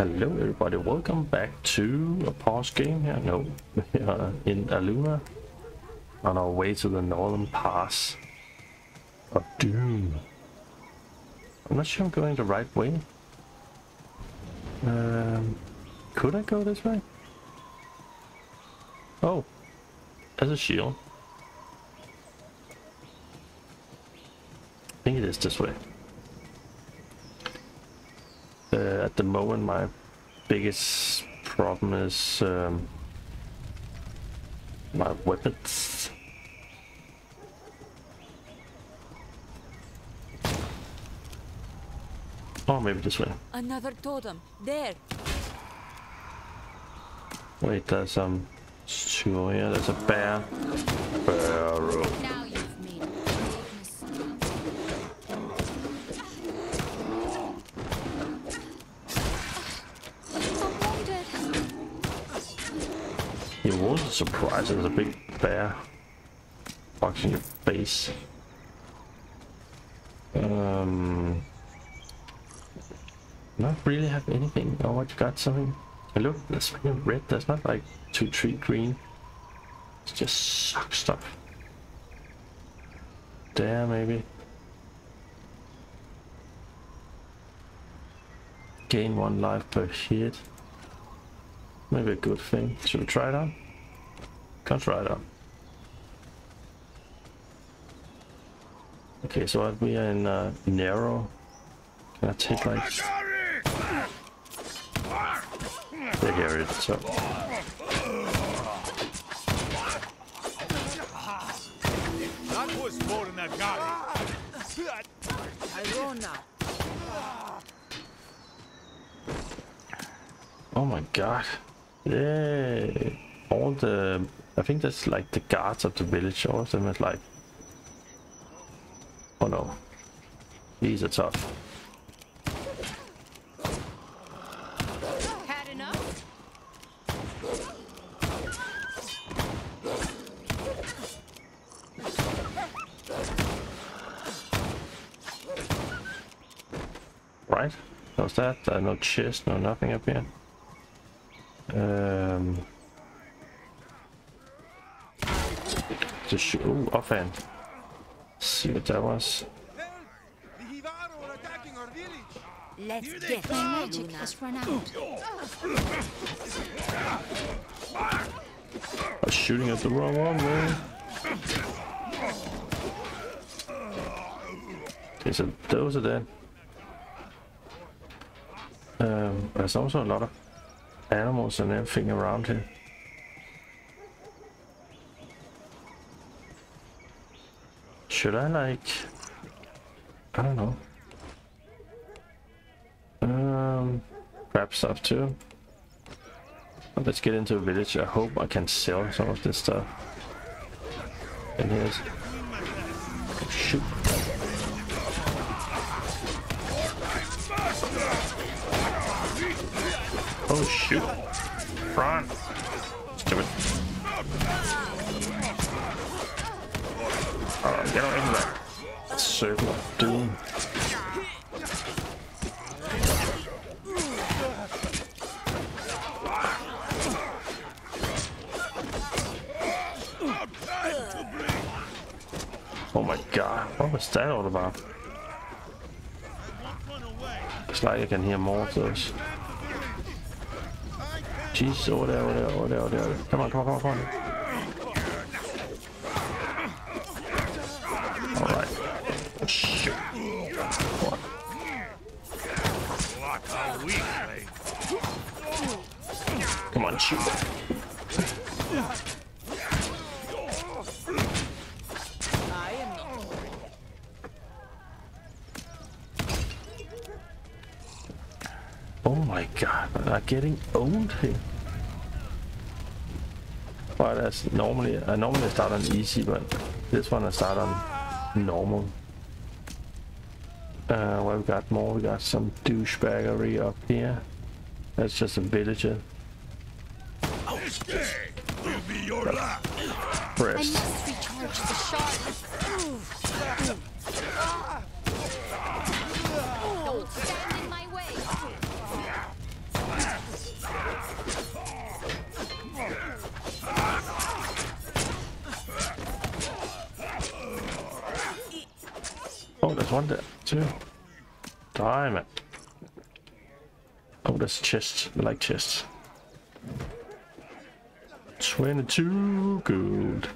Hello everybody, welcome back to a pause game here. No, we are in Aluna on our way to the northern pass of Doom. I'm not sure I'm going the right way. Um, could I go this way? Oh, there's a shield. I think it is this way. Uh, at the moment, my biggest problem is um, my weapons. Oh, maybe this way. Another totem. There. Wait, there's um, two here. There's a bear. Surprised there's a big bear boxing your face. Um, not really have anything. Oh, what you got something? And look, there's fucking red. That's not like two, three green. It's just suck stuff. There, maybe. Gain one life per hit. Maybe a good thing. Should we try it out? Try it out. Okay, so we are in uh, narrow. Can I take like? They hear it. So That was more than that guy. Oh my god, yay! All the I think that's like the guards of the village. All of them is like. Oh no, these are tough. Right? How's that? Uh, no chest, no nothing up here. Um. Just shoot. Ooh, offhand. See what that was. The Jivaro are attacking our village. Let's get My magic has run out. I was shooting at the wrong one, man. Okay, so those are dead. Um, there's also a lot of animals and everything around here. Should I like... I don't know. Um, grab stuff too. Let's get into a village. I hope I can sell some of this stuff. And here's... Oh, shoot. Oh shoot. Run. Stupid. Oh, get out into that circle of doom. Oh my god, what was that all about? It's like I can hear more of those. Jeez, over oh, there, over there, over there, over there. Come on, come on, come on, come on. Getting owned here. Er well, er that's normally, er I normally start on easy, but this one I start on normal. Uh, what we got more? We got some douchebaggery up here. That's just a villager. This will be your last. I Press. shard. Don't stand Oh, there's one there too. Damn it. Oh, there's chests. I like chests. 22 good.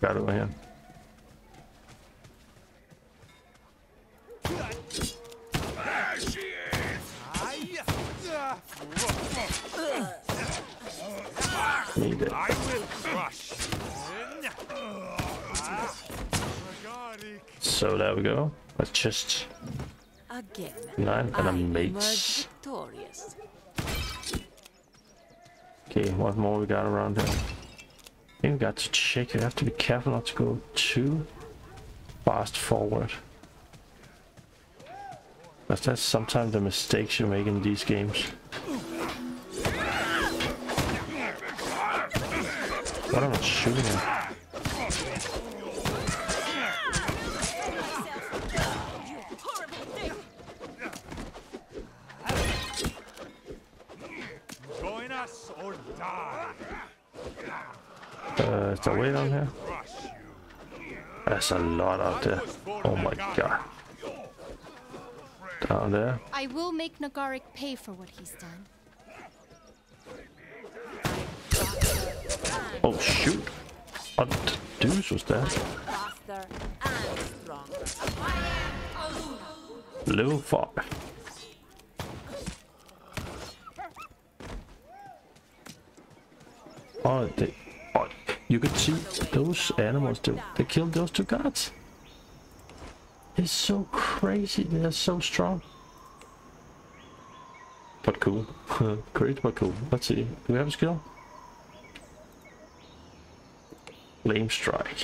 Got over here. Need it. I will crush you. Magari So there we go. A chest. Again, Nine and a I mate. victorious. Okay, what more we got around here? I think we got to check. You have to be careful not to go too fast forward. Because that's sometimes the mistakes you make in these games. What am I shooting at? join us or die. Uh, is there a way down here? There's a lot out there. Oh my god. Down there. I will make Nagaric pay for what he's done. Oh shoot. What the deuce was that? Faster and stronger. Little fuck. Oh, they, you could see those animals, they, they killed those two guards. It's so crazy, they're so strong. But cool. Great, but cool. Let's see, do we have a skill? Lame strike.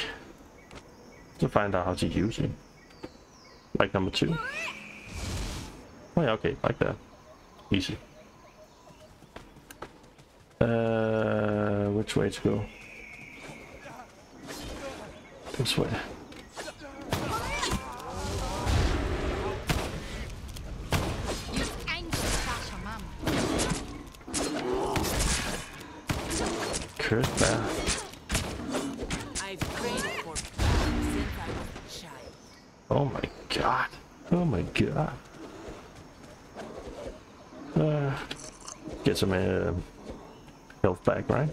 To find out how to use it. Like number two. Oh yeah, okay, like that. Easy. Uh, which way to go? This way. Sasha Cursed bear. I've for battle since I was a child. Oh my god. Oh my god. Uh, get some uh, health back, right?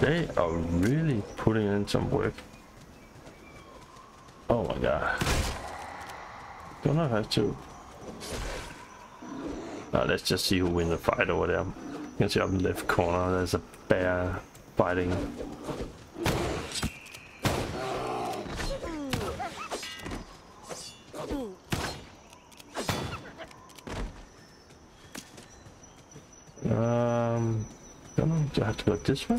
They are really putting in some work. Oh my god. Don't I have to? Uh, let's just see who win the fight over there. You can see up in the left corner, there's a bear fighting. Um, I have to go this way?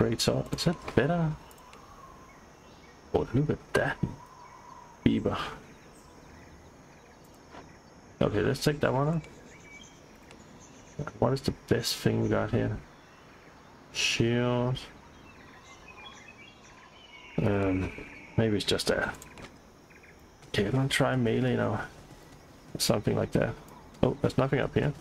great sword. Is that better? Oh, look at that. Beaver. Okay, let's take that one out. What is the best thing we got here? Shield. Um, maybe it's just that. Okay, I'm gonna try melee now. Something like that. Oh, there's nothing up here.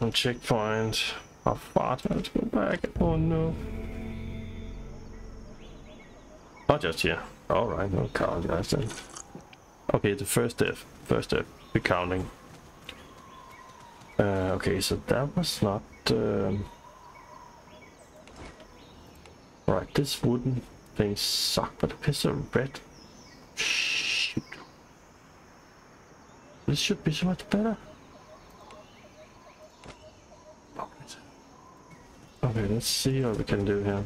On checkpoint. How far do I have to go back? Oh no. Oh, just here. Alright, no count, guys then. Okay, the first step. First step, We're counting. Uh, okay, so that was not... Um... Right, this wooden thing sucked, but the piece of red... Shoot. This should be so much better. Fuck it. Okay, let's see what we can do here.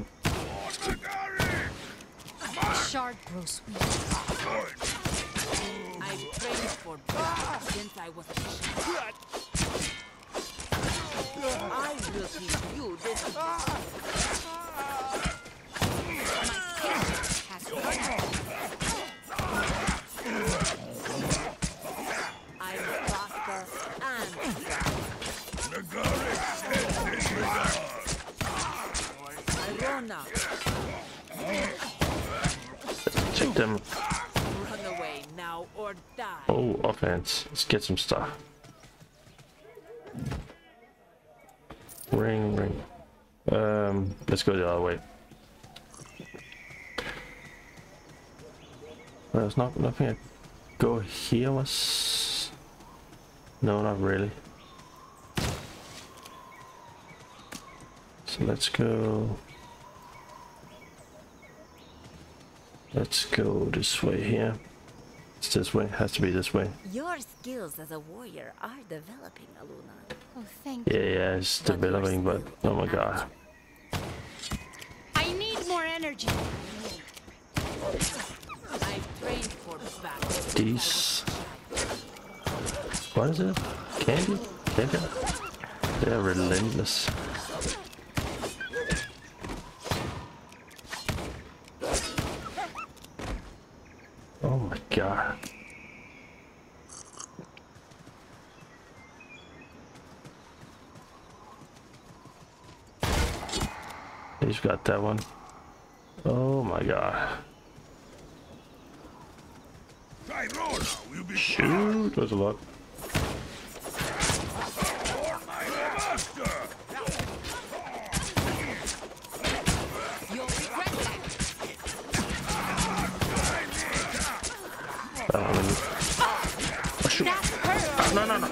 Shard grows. I've trained for battle since I was a child. I will teach you this. Take them. Run away now or die. Oh, offense. Let's get some stuff. Ring, ring. Um, let's go the other way. There's not nothing. I go here was. No, not really. So let's go. Let's go this way here. It's this way. Has to be this way. Your skills as a warrior are developing, Aluna. Oh, thank Yeah, you. yeah, it's developing, but oh my god. I need more energy. I've trained for battle. since I was These. What is it? Candy? Candy? They're relentless. My god. He's got that one. Oh my god. Tairona will be Shoot, there's a lot. Hurt. No, no, no.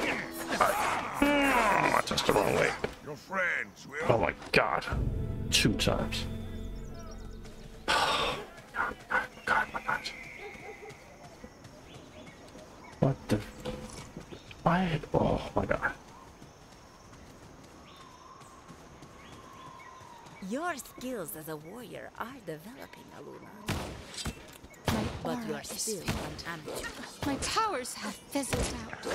Ah, just the wrong way. Your friends will. Oh my god. Two times. God, God, God, my God. What the? Why? Oh my god. Your skills as a warrior are developing, Aluna. My But aura you're still fading. an amateur. My powers have fizzled out.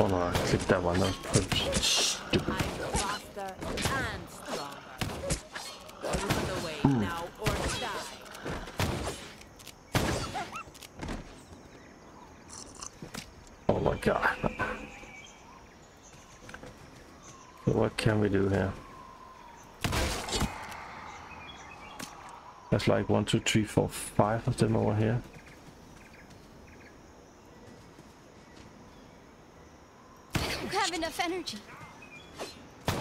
Oh no, I clicked that one. That was stupid. I'm faster and stronger. Run away Hmm. now or die. Oh my god. So what can we do here? There's like one, two, three, four, five of them over here. I don't have enough energy. I'm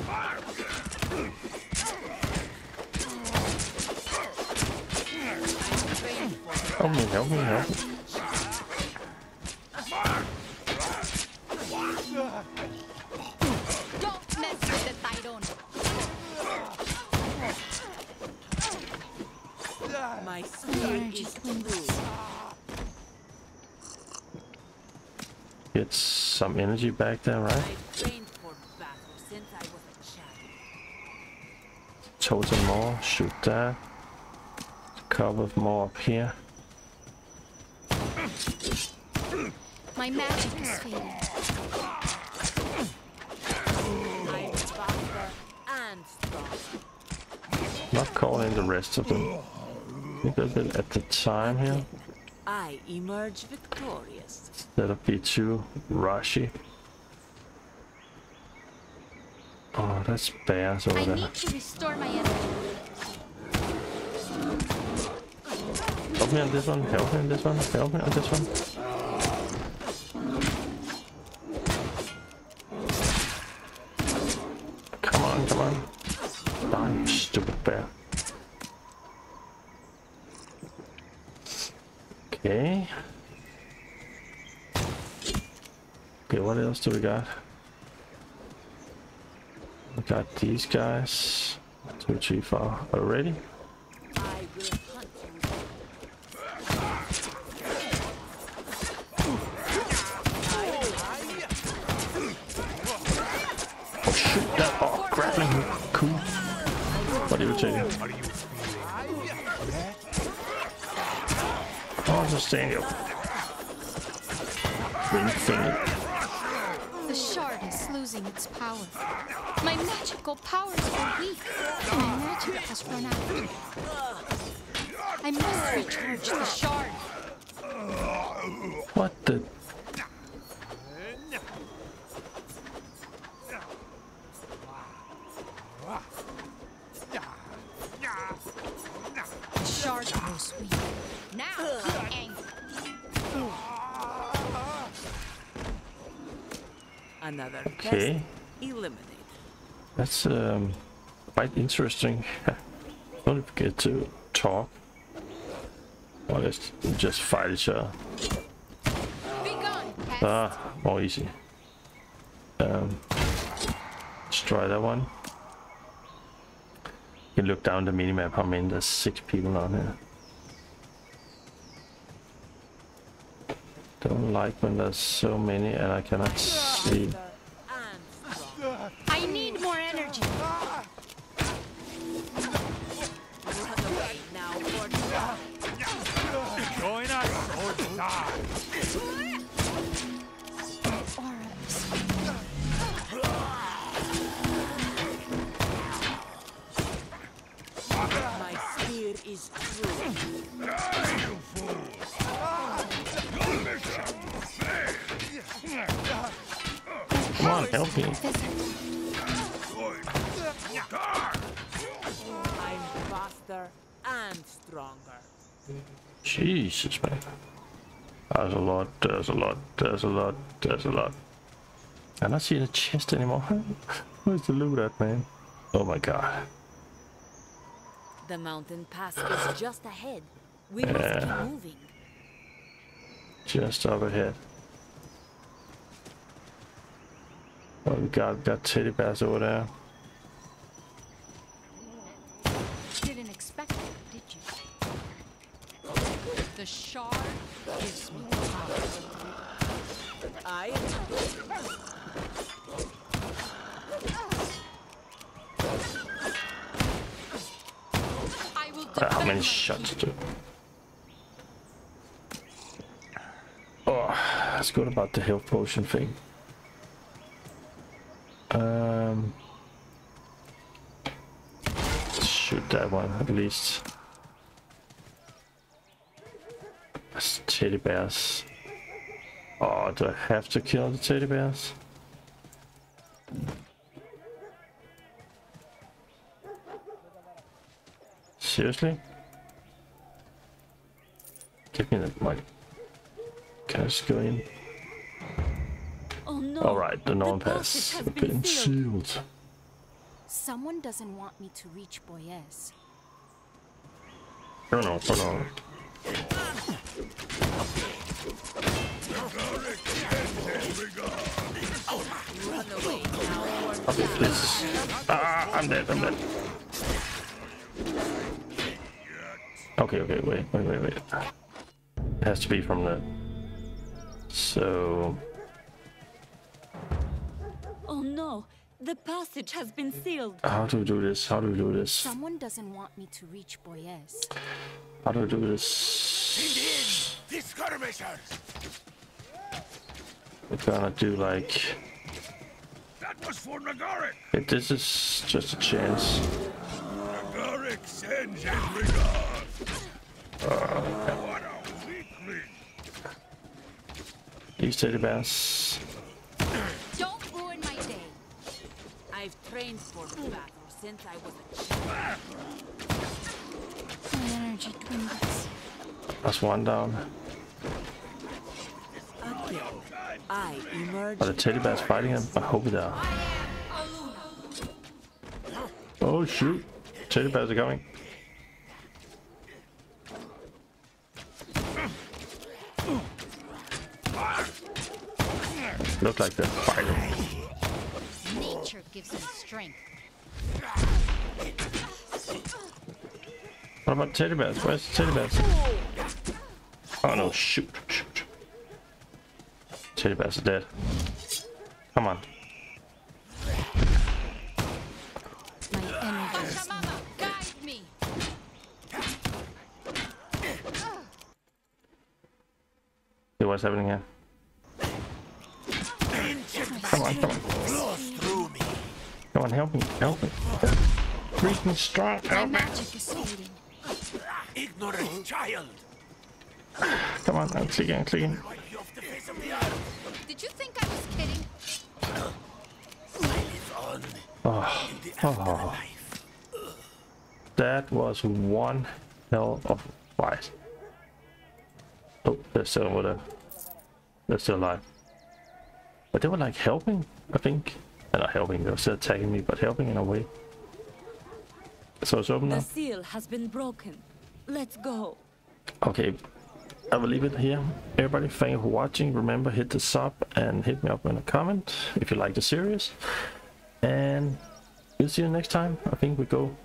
trained for Help me, help me, help me. My The spirit is clings. true. Get some energy back there, right? I've trained for battle since I was a child. Totem more, shoot that. Couple of more up here. My magic is fading. I'm faster and stronger. Not calling the rest of them. At the time here, I emerge victorious. that'll be too rushy. Oh, that's bears over I there. need to restore my energy. Up me on this one. Help me on this one. Help me on this one. Come on, come on. Die, stupid bear. Okay. Okay, what else do we got? We got these guys. to already. I will hunt. Oh shoot that oh grappling hook. Cool. What are you taking? Oh just staying here. Ring finger. Losing its power. My magical powers are weak. My magic has run out. I must recharge the shard. What The Another Okay. eliminated. That's um quite interesting. Don't forget to talk. Or let's just fight each other. Gone. Ah, more easy. Um, let's try that one. You can look down the minimap I mean, there's six people on here. Don't like when there's so many and I cannot see. I need more energy. Run away now or die. Join us or die. Come on, help me. Going dark. I'm faster and stronger. Jesus, man. There's a lot, there's a lot, there's a lot, there's a lot. I'm not seeing a chest anymore. Where's the loot at, man? Oh my god. The mountain pass is just ahead. We must keep moving. Just up ahead. Oh, we got, got teddy bears over there. Didn't expect it, did you? The shard gives me power. I I will how many shots do? Oh, that's good about the health potion thing. Um, shoot that one at least. That's teddy bears. Oh, do I have to kill the teddy bears? Seriously? Give me the mic. Can I just go in? Oh no! Alright, the passage pass has been sealed. sealed. Someone doesn't want me to reach Boyes. Now or Okay, please. Ah, I'm dead, I'm dead. Okay, okay, wait, wait, wait, wait. It has to be from the... So... The passage has been sealed. How do we do this? How do we do this? Someone doesn't want me to reach Boyez. How do we do this? The skirmishers! We're gonna do like... That was for Nagaric! Hey, this is just a chance. Nagaric sends his regards! Uh, what a weakling! These teddy bears. Don't since I was a child. My energy dwindles. That's one down. Again, I emerge. Are the teddy bears fighting him? I hope they are. Oh shoot! Teddy bears are coming. Look like they're fighting. Nature gives him strength. What about teddy bears? Where's the teddy bears? Oh no, shoot, shoot. Teddy bears are dead. Come on. What's happening here. Come on, come on. Come on, help me, help me. Freaking strong, help me. Magic is fading. Ignorant child! Come on, I'm clicking, I'm clicking. You off the face of the earth! Did you think I was kidding? Oh, oh, that was one hell of a fight. Oh, they're still over there. They're still alive. But they were like helping, I think. Uh, not helping, they were still attacking me, but helping in a way. So it's open The now. seal has been broken. Let's go. Okay, I will leave it here. Everybody, thank you for watching. Remember, hit the sub and hit me up in a comment if you like the series. And we'll see you next time. I think we go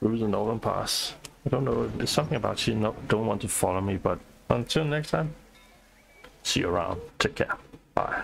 through the Northern Pass. I don't know, there's something about she no, don't want to follow me, but until next time, see you around. Take care. Bye.